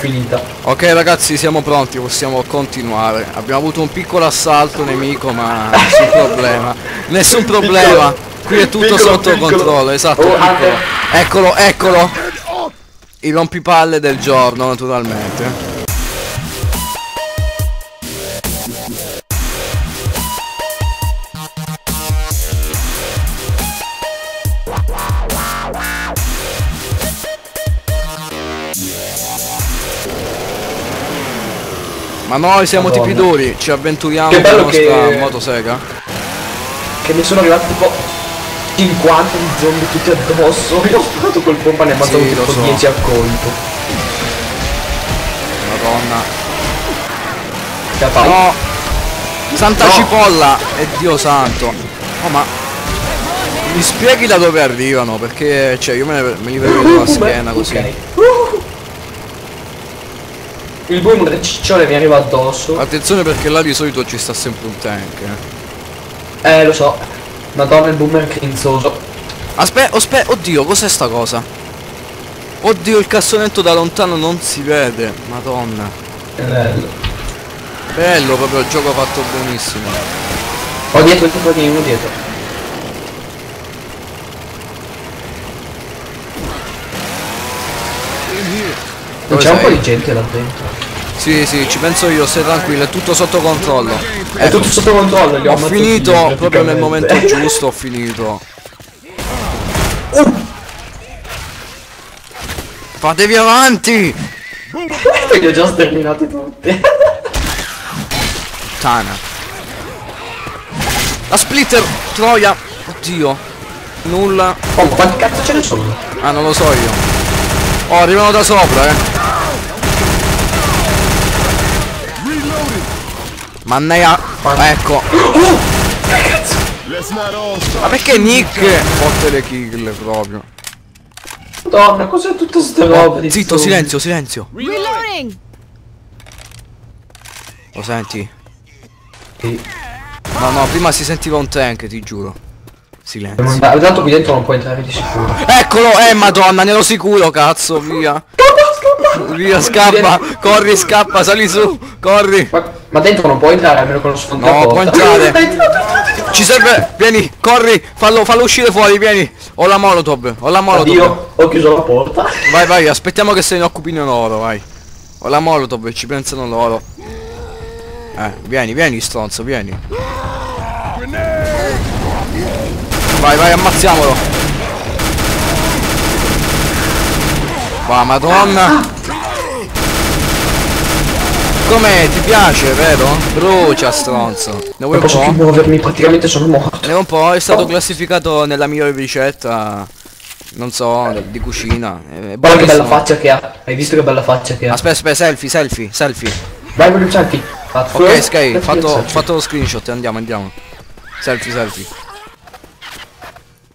finita. Ok ragazzi siamo pronti, possiamo continuare. Abbiamo avuto un piccolo assalto nemico ma nessun problema. Nessun problema. Qui è tutto Piccolo, sotto piccolo. controllo, esatto. Oh. Eccolo, eccolo. I rompipalle del giorno naturalmente. Ma noi siamo Madonna. tipi duri, ci avventuriamo con la nostra che- motosega. Che mi sono arrivati tipo 50 di zombie tutti addosso. Io ho sparato col pompa ne ho ammazzato Sì, tipo so. 10 a colpo. Madonna. No! Santa No. cipolla! E Dio santo! Oh ma... Mi spieghi da dove arrivano? Perché cioè io me, ne, me li vedo la schiena così. Ok. Il boom del ciccione mi arriva addosso. Attenzione perché là di solito ci sta sempre un tank. eh. Eh lo so. Madonna il boomer grinzoso. Aspetta, aspetta, oddio, cos'è sta cosa? Oddio, il cassonetto da lontano non si vede. Madonna. Che bello. Bello proprio il gioco fatto benissimo. Ho dietro tipo di uno dietro. Non Dove c'è un po' di gente là dentro. Sì, sì, ci penso io, stai tranquillo, è tutto sotto controllo. È tutto sotto controllo, li ho Ho finito io, proprio nel momento giusto, ho finito. Fatevi avanti! Li ho già sterminati tutti. Tana. La splitter! Troia! Oddio! Nulla. Oh, ma quanti cazzo ce ne sono? Ah, non lo so io. Oh, arrivano da sopra, eh. Mannaia. Ecco. Ma perché Nick fotte le kill proprio? Madonna, cos'è tutte ste robe? Zitto, silenzio, silenzio. Reloading! Lo senti? Sì. No, no, prima si sentiva un tank, ti giuro. Silenzio. Ma tanto qui dentro non puoi entrare di sicuro. Eccolo! Eh, madonna, nello sicuro, cazzo, via. Via, scappa, corri, scappa, sali su, corri. Ma, ma dentro non puoi entrare almeno con lo sfondo No, porta. entrare. Ci serve, vieni, corri, fallo, fallo uscire fuori, vieni. Ho la molotov, ho la molotov. Addio, ho chiuso la porta. Vai, vai, aspettiamo che se ne occupino loro, vai. Ho la molotov ci pensano loro. Eh, vieni, vieni, stronzo, vieni. Vai, vai, ammazziamolo. Va, madonna. Com'è? Ti piace, vero? Brucia, stronzo. Ne vuoi Non un posso più muovermi, praticamente sono morto. Ne un po'? È stato classificato nella migliore ricetta. Non so, di cucina. Guarda che bella faccia che ha. Hai visto che bella faccia che ha? Aspetta, aspetta, selfie, selfie, selfie. Vai, voglio selfie. Fatto. Ok, Sky, fatto, fatto lo screenshot, andiamo, andiamo. Selfie, selfie.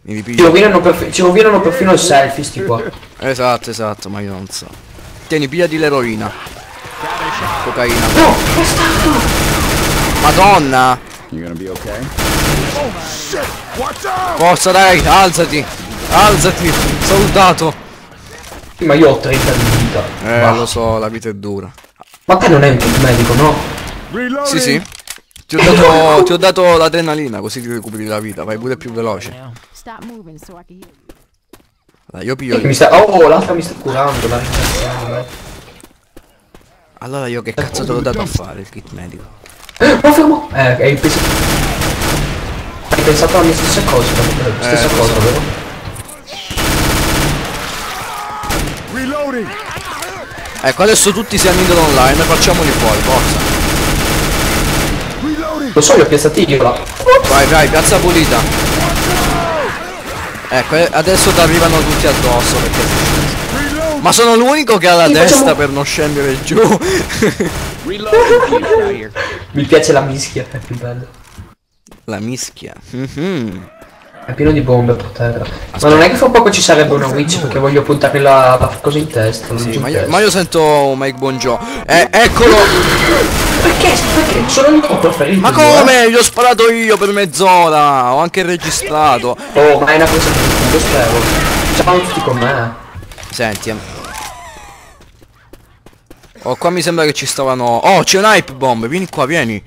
Mi Ci rovinano, perf- ci rovinano perfino il selfie sti qua. Esatto, esatto, ma io non so. Tieni, pigliati l'eroina. Cocaina. No! Madonna! Gonna be okay? Forza dai, alzati! Alzati! Soldato! Ma io ho 30 di vita. Eh, Va. lo so, la vita è dura. Ma te non è un medico, no? Sì, sì. Ti ho dato, ti ho dato l'adrenalina, così ti recuperi la vita, vai pure più veloce. Stop moving so I can hear. Dai, io piglio Mi sta... Oh, l'altra mi sta curando, la ringraziamo, eh. Allora io che cazzo te l'ho dato a fare il kit medico? Ma fermo! Eh, hai pensato... Hai pensato alla mia stessa cosa, la stessa Eh, cosa, so. vero? Ecco, adesso tutti siamo in online, facciamoli fuori, forza. Lo so, li ho piazzati io là. Vai, vai, piazza pulita. Ecco, adesso ti arrivano tutti addosso perché. Ma sono l'unico che ha la Sì, testa facciamo- per non scendere giù. Mi piace la mischia, è più bella. la mischia. Mhm. È pieno di bombe per terra. Ma non è che fra poco ci sarebbe una witch perché voglio puntarmi la, la cosa in testa. Sì, giù in ma, io, testa. ma io sento Mike Bonjo. Eh, eccolo! Perché? Perché? Sono il mio preferito. Ma eh. come? Gli ho sparato io per mezz'ora! Ho anche registrato. Oh, ma è una cosa che io spero. Ciao tutti con me. Senti, eh. Oh, qua mi sembra che ci stavano... Oh, c'è un hype bomb, vieni qua, vieni.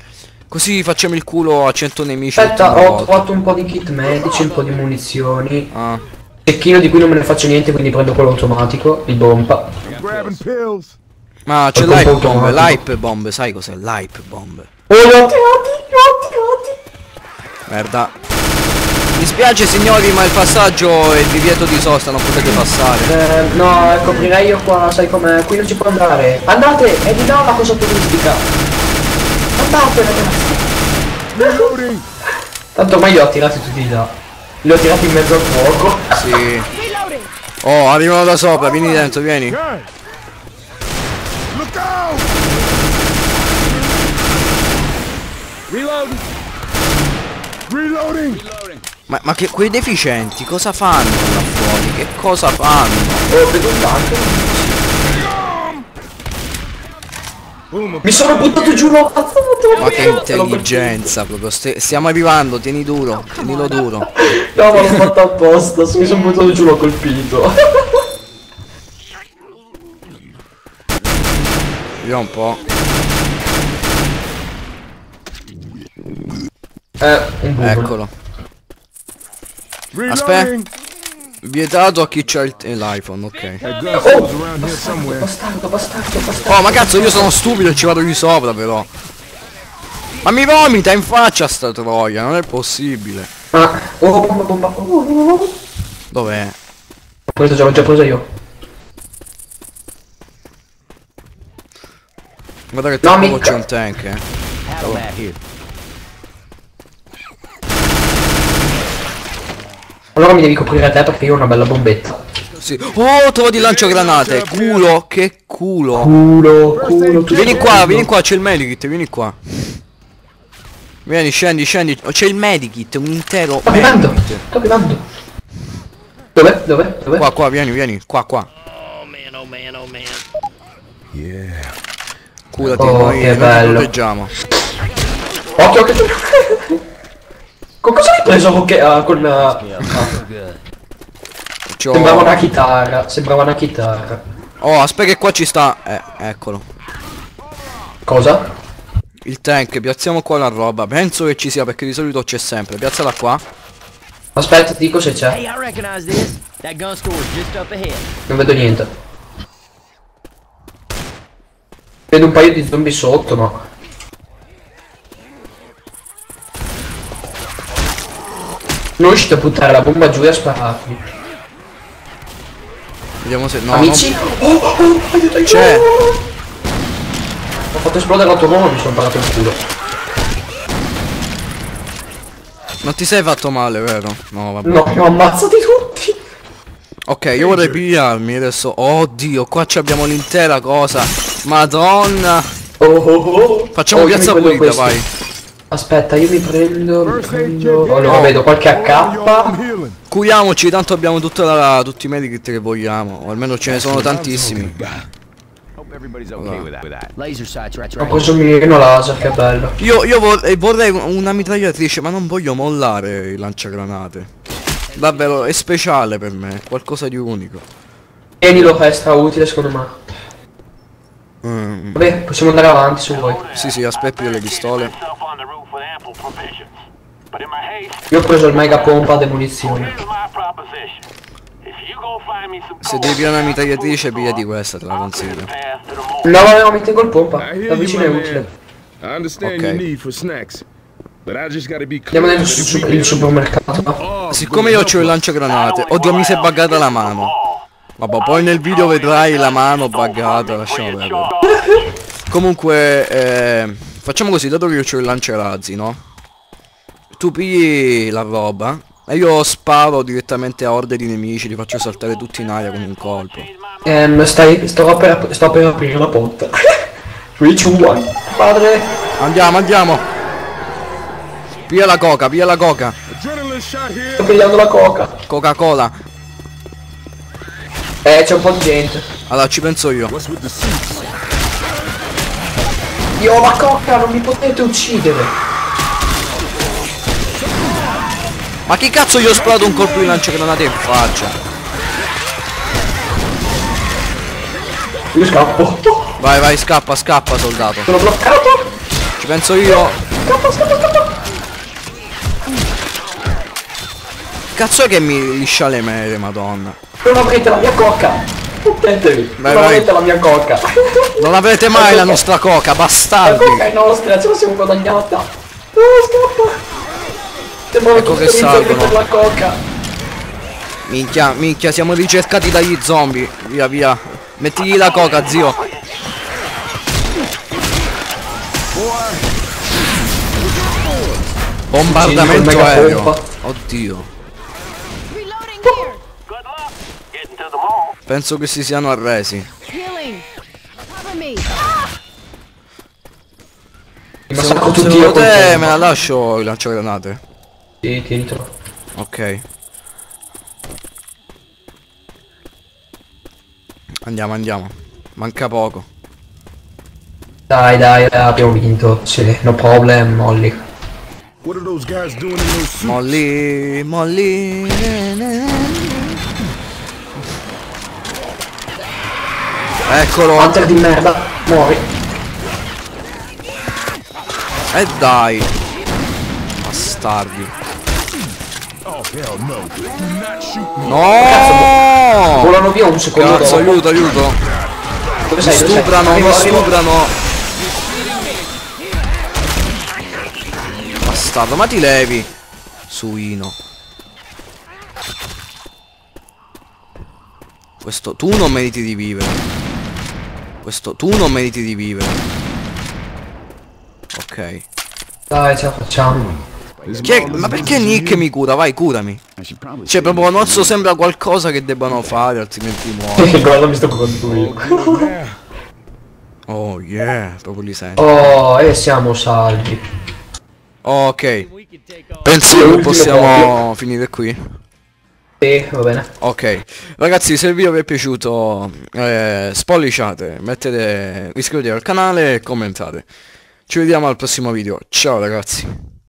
Così facciamo il culo a 100 nemici. Aspetta, ho volta. trovato un po' di kit medici, un po' di munizioni. Ah. Cecchino di cui non me ne faccio niente, quindi prendo quello automatico, il bomba. Ma c'è l'hype bomb, l'hype bomb, sai cos'è? L'hype bomb. Oh, attivati. Merda. Mi spiace signori, ma il passaggio è il divieto di sosta, non potete passare. Eh, no, eh, coprirei io qua, sai com'è, qui non ci può andare. Andate, è di là la cosa turistica. Andate ragazzi. Tanto ormai li ho tirati tutti di là. Li ho tirati in mezzo al fuoco. Sì. Oh, arrivano da sopra, vieni dentro, vieni. Reloading. Ma, ma che quei deficienti cosa fanno là fuori? Che cosa fanno? Oh, vedo un tanto. Mi sono buttato giù l'ho ammazzato. Ma che intelligenza proprio, ste- stiamo arrivando, tieni duro, tienilo duro. No, ma l'ho fatto apposta. Mi sono buttato giù l'ho colpito. Vediamo un po'. Eh, un buco. Eccolo. Reloading. Vietato a chi c'ha il- eh, l'iPhone, ok. Here somewhere. Bastardo, bastardo, bastardo. Oh ma cazzo io sono stupido e ci vado di sopra però. Ma mi vomita in faccia sta troia, non è possibile. Ah, oh, bomba, bomba. Oh, oh, oh. Dov'è? Preso già, l'ho già preso io. Guarda che No, c'è un tank, eh. Allora mi devi coprire te perché io ho una bella bombetta. Sì. Oh, trovo di lanciagranate. Culo, che culo. Culo, culo, Vieni qua, vieni qua, c'è il medikit, vieni qua. Vieni, scendi, scendi. Oh, C'è il medikit, un intero Sto arrivando, sto arrivando. Dov'è? Dov'è? Dov'è? Qua, qua, vieni, vieni, qua, qua. Yeah. Curati, Oh, noi, che noi ti bello. proteggiamo. Occhio, occhio. Con cosa hai preso che ah, con ah, C'ho- Sembrava una chitarra, sembrava una chitarra. Oh, aspetta che qua ci sta. Eh, eccolo. Cosa? Il tank, piazziamo qua la roba. Penso che ci sia perché di solito c'è sempre. Piazzala qua. Aspetta, ti dico se c'è. Hey. Non vedo niente. Vedo un paio di zombie sotto, ma... Non riuscite a buttare la bomba giù e a spararmi. Vediamo se. No, Amici? Oh, oh, oh, aiuto, aiuto. C'è. Ho fatto esplodere l'automobile, mi sono parato il culo. non, ti sei fatto male, vero? No, vabbè. No, mi ho ammazzati tutti. Ok, io vorrei pigliarmi adesso. Oddio, qua ci abbiamo l'intera cosa. Madonna. Oh, oh, oh. Facciamo Oh, piazza pulita, vai. Aspetta, io mi prendo... Mi prendo... here. Allora, vedo qualche AK. Curiamoci, tanto abbiamo tutta la, tutti i medikit che vogliamo. O almeno ce ne sono tantissimi. Ho preso il mirino laser, che bello. Io, io vorrei, vorrei una mitragliatrice, ma non voglio mollare il lanciagranate. Davvero, è speciale per me, è qualcosa di unico. Tienilo che è stra utile secondo me. Mm, Vabbè, possiamo andare avanti se vuoi. sì, sì, aspetta io le pistole. Io ho preso il mega pompa de munizioni. here's my proposition. If you go find me some Se devi pigliare una mitragliatrice, pigliati questa, te la consiglio. No, mi tengo il pompa. Vicino my è utile. I understand Okay. your need for snacks, but I just gotta be Andiamo nel su- su- il supermercato. Oh, Siccome io ho il lanciagranate, oddio mi si è buggata la mano. Vabbè, poi nel video vedrai la mano buggata, lasciamo perdere. Comunque, eh, facciamo così, dato che io ho il lanciarazzi, no? Tu pigli la roba e io sparo direttamente a orde di nemici, li faccio saltare tutti in aria con un colpo. Ehm, stai, sto per, sto per aprire la porta. 3, 2, 1. Padre. Andiamo, andiamo! Piglia la coca, piglia la coca. Sto pigliando la coca. Coca-Cola. Eh, c'è un po' di gente. Allora, ci penso io. Io ho la coca, non mi potete uccidere. Ma chi cazzo gli ho sparato un colpo di lanciagranate in faccia? Io scappo. Vai, vai, scappa, scappa, soldato. Sono bloccato. Ci penso io. Scappa, scappa, scappa. Cazzo è che mi liscia le mere, madonna. Non avrete la mia cocca. Fottetevi. Vai, non vai. avrete la mia cocca. Non avrete mai la nostra coca, La bastardi. cocca è nostra, ce la siamo guadagnata. No, scappa. Sembrano Ecco che salgono. per la coca. Minchia, minchia, siamo ricercati dagli zombie. Via, via. Mettigli la coca, zio. Bombardamento aereo. Oddio. Penso che si siano arresi. Massacro Se tutti io te me la lascio il lanciagranate? Sì, tientelo. Ok. Andiamo, andiamo. Manca poco. Dai, dai, abbiamo vinto. Sì, no problem, Molly. What are those guys Eccolo. Hunter di merda, muori. E dai. Bastardi. No. Volano via un secondo Cazzo, aiuto, aiuto. Dove Mi sei? Sei? stuprano, mi stuprano. Bastardo, ma ti levi. Suino. Questo, tu non meriti di vivere. Questo, tu non meriti di vivere. Ok. Dai, ce la facciamo. Chi è- ma perché Nick mi cura? Vai, curami. Cioè, proprio Nozzo sembra qualcosa che debbano fare, altrimenti muore. Guarda, mi sto curando io. Oh yeah, proprio li sento. Oh, e siamo salvi. Ok, penso che possiamo finire qui. Sì, va bene. Ok, ragazzi se il video vi è piaciuto eh, spolliciate, mettete, iscrivetevi al canale e commentate. Ci vediamo al prossimo video. Ciao ragazzi.